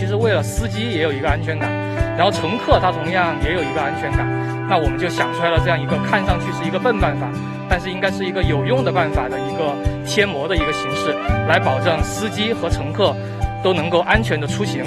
其实为了司机也有一个安全感然后乘客他同样也有一个安全感。那我们就想出来了这样一个看上去是一个笨办法但是应该是一个有用的办法的一个贴膜的一个形式来保证司机和乘客都能够安全的出行。